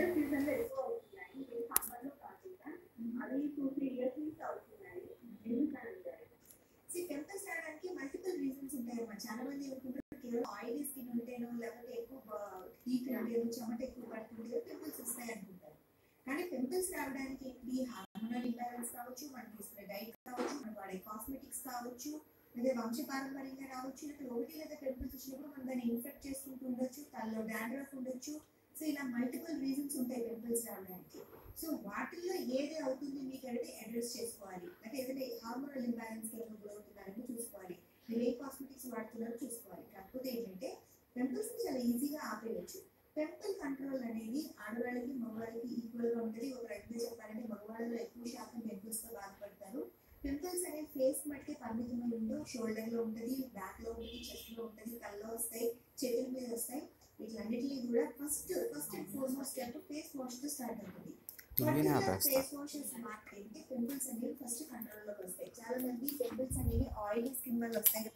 Winter సీజన్లో ఎక్కువ అవుతున్నాయి ఇది సమ్మర్లో కాకుండా అది టూ త్రీ ఇయర్స్ నుంచి అవుతున్నాయి ఎందుకని అంటారు సో పింపుల్స్ రావడానికి మల్టిపుల్ రీజన్స్ ఉంటాయమ్మా చాలా మంది అనుకుంటారు కేవలం ఆయిలీ స్కిన్ ఉంటేనో లేకపోతే ఎక్కువ హీట్ ఉంటేనో చెమట ఎక్కువ పడుతుంటే పింపుల్స్ వస్తాయి అనుకుంటారు. కానీ పింపుల్స్ రావడానికి ఏంటి? హార్మోనల్ ఇంబ్యాలెన్స్ కావచ్చు మనం తీసుకునే డైట్ కావచ్చు మనం వాడే కాస్మెటిక్స్ కావచ్చు లేదా వంశపారంపర్యంగా రావచ్చు లేదా ఒకటి లేదా పింపుల్స్ వచ్చినప్పుడు మనం దాన్ని ఇన్ఫెక్ట్ చేసుకుంటూ ఉండొచ్చు తలలో డాండ్రఫ్ ఉండొచ్చు సో ఇలా మల్టిపుల్ రీజన్స్ ఉంటాయి పింపుల్స్ రావడానికి. సో వాటిల్లో ఏది అవుతుంది మీకు అంటే అడ్రస్ చేసుకోవాలి. అంటే ఏదైతే హార్మోనల్ ఇంబ్యాలెన్స్ ఏమైనా గురవుతున్నారని చూసుకోవాలి. మీరు ఏ కాస్మెటిక్స్ వాడుతున్నారో చూసుకోవాలి. కాకపోతే ఏంటంటే పింపుల్స్ చాలా ఈజీగా ఆపేయచ్చు. పెంపుల్ కంట్రోల్ అనేది ఆడవాళ్ళకి మగవాళ్ళకి ఈక్వల్గా ఉంటుంది. ఒక రకంగా చెప్పాలంటే మగవాళ్ళలో ఎక్కువ శాతం పింపుల్స్తో బాధపడతారు. పింపుల్స్ అనేది ఫేస్ మట్టికి పరిమితమై ఉండవు షోల్డర్లో ఉంటుంది బ్యాక్లో ఉంటుంది చెస్ట్లో ఉంటుంది తలలో వస్తాయి చేతుల మీద వస్తాయి. వీటన్నిటిని కూడా first first and foremost step face వాష్తో start అవుతుంది. ఫేస్ వాషెస్ మాట్లాడితే పింపుల్స్ అనేవి ఫస్ట్ కంట్రోల్లోకి వస్తాయి. చాలా మంది పింపుల్స్ అనేవి ఆయిలీ స్కిన్ వల్ల వస్తాయి.